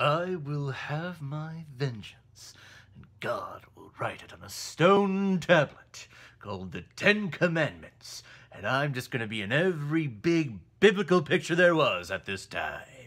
I will have my vengeance, and God will write it on a stone tablet called the Ten Commandments, and I'm just gonna be in every big biblical picture there was at this time.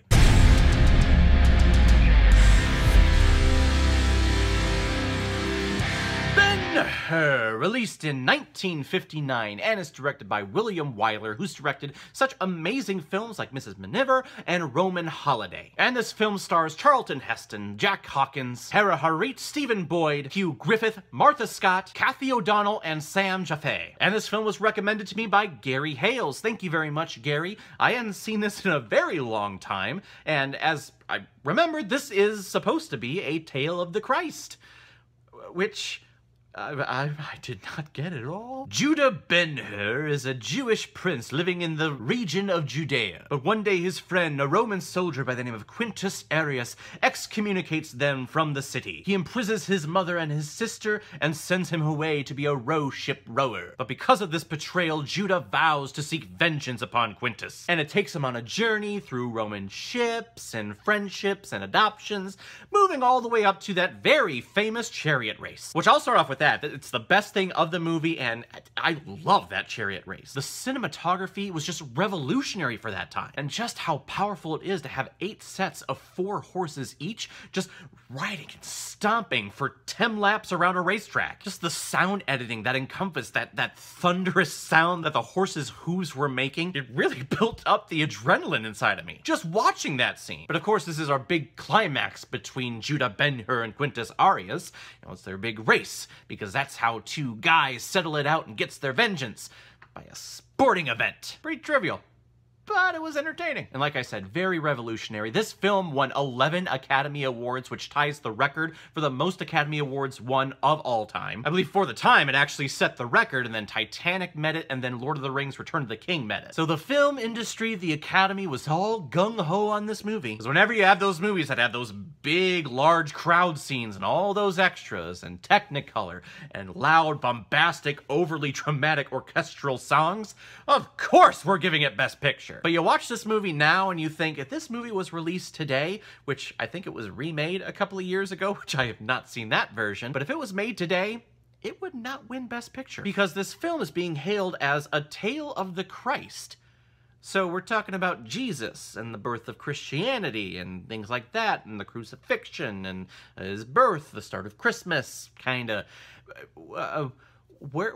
Ben-Hur, released in 1959, and is directed by William Wyler, who's directed such amazing films like Mrs. Miniver and Roman Holiday. And this film stars Charlton Heston, Jack Hawkins, Haya Harareet, Stephen Boyd, Hugh Griffith, Martha Scott, Cathy O'Donnell, and Sam Jaffe. And this film was recommended to me by Gary Hales. Thank you very much, Gary. I hadn't seen this in a very long time, and as I remembered, this is supposed to be a tale of the Christ. Which I, I, I, did not get it all. Judah Ben-Hur is a Jewish prince living in the region of Judea. But one day his friend, a Roman soldier by the name of Quintus Arrius, excommunicates them from the city. He imprisons his mother and his sister and sends him away to be a row ship rower. But because of this betrayal, Judah vows to seek vengeance upon Quintus. And it takes him on a journey through Roman ships and friendships and adoptions, moving all the way up to that very famous chariot race. Which I'll start off with that. It's the best thing of the movie, and I love that chariot race. The cinematography was just revolutionary for that time, and just how powerful it is to have eight sets of four horses each, just riding and stomping for 10 laps around a racetrack. Just the sound editing that encompassed that, that thunderous sound that the horses' hooves were making, it really built up the adrenaline inside of me. Just watching that scene. But of course, this is our big climax between Judah Ben-Hur and Quintus Arrius. You know, it's their big race because that's how two guys settle it out and gets their vengeance by a sporting event. Pretty trivial but it was entertaining. And like I said, very revolutionary. This film won 11 Academy Awards, which ties the record for the most Academy Awards won of all time. I believe for the time, it actually set the record, and then Titanic met it, and then Lord of the Rings Return of the King met it. So the film industry, the Academy, was all gung-ho on this movie. Because whenever you have those movies that have those big, large crowd scenes and all those extras, and Technicolor, and loud, bombastic, overly dramatic orchestral songs, of course we're giving it Best Picture. But you watch this movie now and you think, if this movie was released today, which I think it was remade a couple of years ago, which I have not seen that version, but if it was made today, it would not win Best Picture. Because this film is being hailed as a tale of the Christ. So we're talking about Jesus and the birth of Christianity and things like that, and the crucifixion and his birth, the start of Christmas, kind of. Uh, where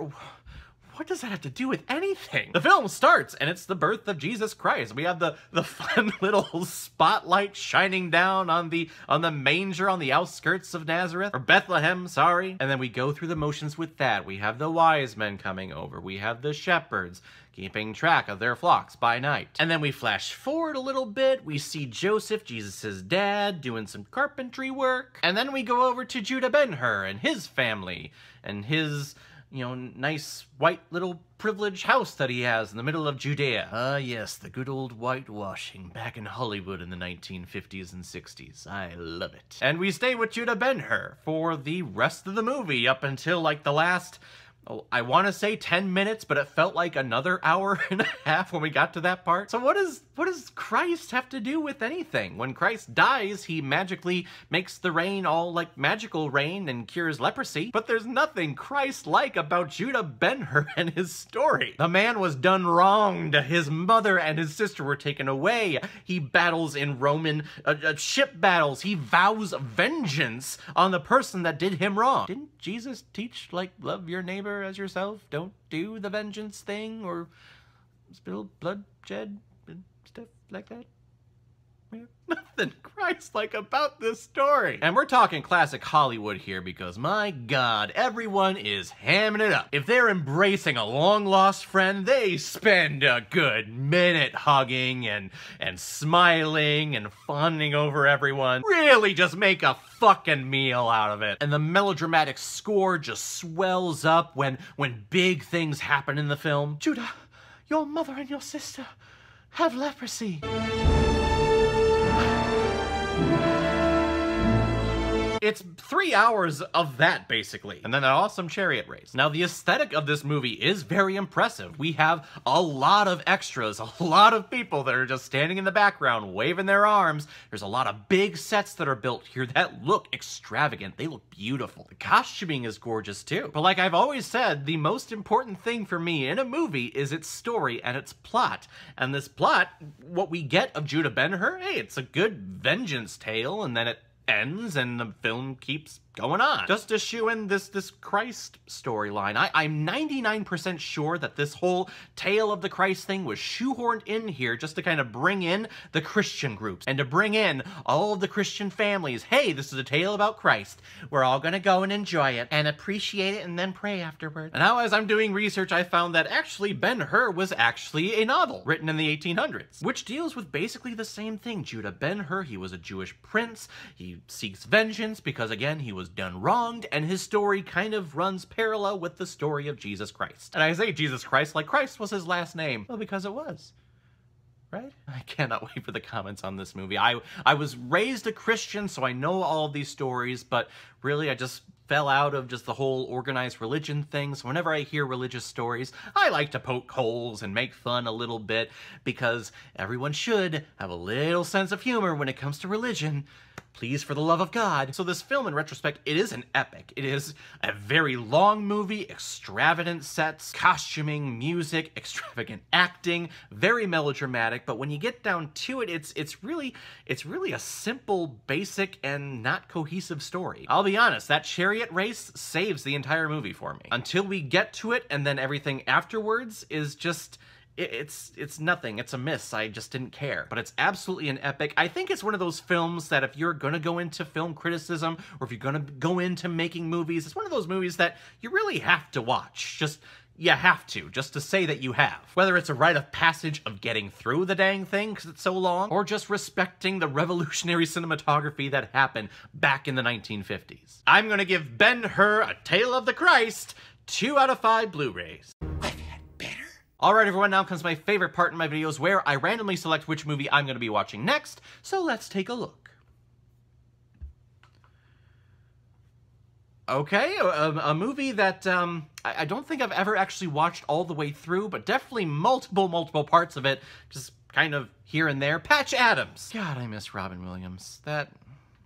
what does that have to do with anything? The film starts and it's the birth of Jesus Christ. We have the the fun little spotlight shining down on the on the manger on the outskirts of Nazareth or Bethlehem, sorry. And then we go through the motions with that. We have the wise men coming over. We have the shepherds keeping track of their flocks by night. And then we flash forward a little bit. We see Joseph, Jesus's dad, doing some carpentry work. And then we go over to Judah Ben-Hur and his family and his you know, nice white little privileged house that he has in the middle of Judea. Ah, yes, the good old whitewashing back in Hollywood in the 1950s and 60s. I love it. And we stay with Judah Ben-Hur for the rest of the movie up until like the last Oh, I want to say 10 minutes, but it felt like another hour and a half when we got to that part. So what does what does Christ have to do with anything? When Christ dies, he magically makes the rain all like magical rain and cures leprosy, but there's nothing Christ-like about Judah Ben-Hur and his story. The man was done wronged. His mother and his sister were taken away. He battles in Roman uh, uh, ship battles. He vows vengeance on the person that did him wrong. Didn't Jesus teach like love your neighbor as yourself. Don't do the vengeance thing or spill bloodshed stuff like that. Nothing Christ-like about this story. And we're talking classic Hollywood here because, my god, everyone is hamming it up. If they're embracing a long-lost friend, they spend a good minute hugging and, and smiling and fawning over everyone. Really just make a fucking meal out of it. And the melodramatic score just swells up when, when big things happen in the film. Judah, your mother and your sister have leprosy. It's three hours of that, basically. And then an awesome chariot race. Now, the aesthetic of this movie is very impressive. We have a lot of extras, a lot of people that are just standing in the background, waving their arms. There's a lot of big sets that are built here that look extravagant. They look beautiful. The costuming is gorgeous too. But like I've always said, the most important thing for me in a movie is its story and its plot. And this plot, what we get of Judah Ben-Hur, hey, it's a good vengeance tale, and then it ends and the film keeps going on. Just to shoe in this, this Christ storyline. I'm 99% sure that this whole tale of the Christ thing was shoehorned in here just to kind of bring in the Christian groups and to bring in all of the Christian families. Hey, this is a tale about Christ. We're all gonna go and enjoy it and appreciate it and then pray afterward. And now as I'm doing research, I found that actually Ben-Hur was actually a novel written in the 1800s, which deals with basically the same thing. Judah Ben-Hur, he was a Jewish prince. He seeks vengeance because again, he was was done wronged, and his story kind of runs parallel with the story of Jesus Christ. And I say Jesus Christ like Christ was his last name. Well, because it was. Right? I cannot wait for the comments on this movie. I I was raised a Christian, so I know all these stories, but really I just fell out of just the whole organized religion thing. So whenever I hear religious stories, I like to poke holes and make fun a little bit because everyone should have a little sense of humor when it comes to religion. Please, for the love of God. So this film, in retrospect, it is an epic. It is a very long movie, extravagant sets, costuming, music, extravagant acting, very melodramatic. But when you get down to it, it's it's really it's really a simple, basic, and not cohesive story. I'll be honest, that chariot race saves the entire movie for me. Until we get to it, and then everything afterwards is just it's it's nothing. It's a miss. I just didn't care. But it's absolutely an epic. I think it's one of those films that if you're gonna go into film criticism or if you're gonna go into making movies, it's one of those movies that you really have to watch. Just you have to, just to say that you have. Whether it's a rite of passage of getting through the dang thing because it's so long, or just respecting the revolutionary cinematography that happened back in the 1950s. I'm gonna give Ben-Hur A Tale of the Christ 2 out of 5 Blu-rays. Alright everyone, now comes my favorite part in my videos where I randomly select which movie I'm going to be watching next, so let's take a look. Okay, a, a movie that um, I, I, don't think I've ever actually watched all the way through, but definitely multiple, multiple parts of it, just kind of here and there. Patch Adams. God, I miss Robin Williams. That,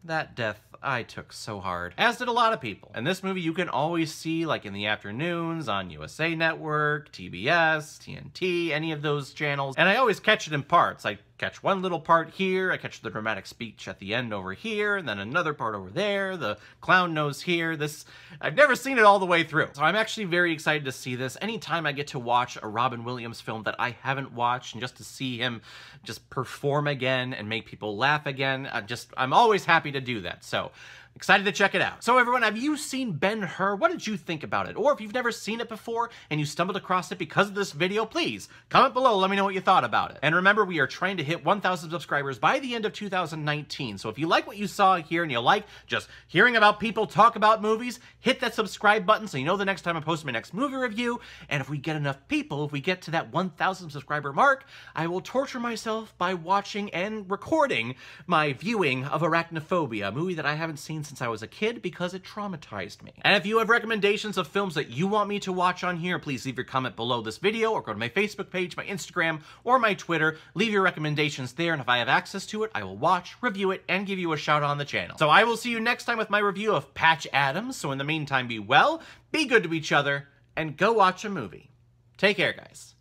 that death I took so hard, as did a lot of people. And this movie you can always see like in the afternoons on USA Network, TBS, TNT, any of those channels. And I always catch it in parts. I catch one little part here, I catch the dramatic speech at the end over here, and then another part over there, the clown nose here. This, I've never seen it all the way through. So I'm actually very excited to see this. Anytime I get to watch a Robin Williams film that I haven't watched, and just to see him just perform again and make people laugh again, I'm just, I'm always happy to do that. So Excited to check it out. So everyone, have you seen Ben-Hur? What did you think about it? Or if you've never seen it before and you stumbled across it because of this video, please comment below, let me know what you thought about it. And remember, we are trying to hit 1,000 subscribers by the end of 2019. So if you like what you saw here and you like just hearing about people talk about movies, hit that subscribe button so you know the next time I post my next movie review. And if we get enough people, if we get to that 1,000 subscriber mark, I will torture myself by watching and recording my viewing of Arachnophobia, a movie that I haven't seen since I was a kid because it traumatized me. And if you have recommendations of films that you want me to watch on here, please leave your comment below this video or go to my Facebook page, my Instagram, or my Twitter. Leave your recommendations there, and if I have access to it, I will watch, review it, and give you a shout out on the channel. So I will see you next time with my review of Patch Adams. So in the meantime, be well, be good to each other, and go watch a movie. Take care, guys.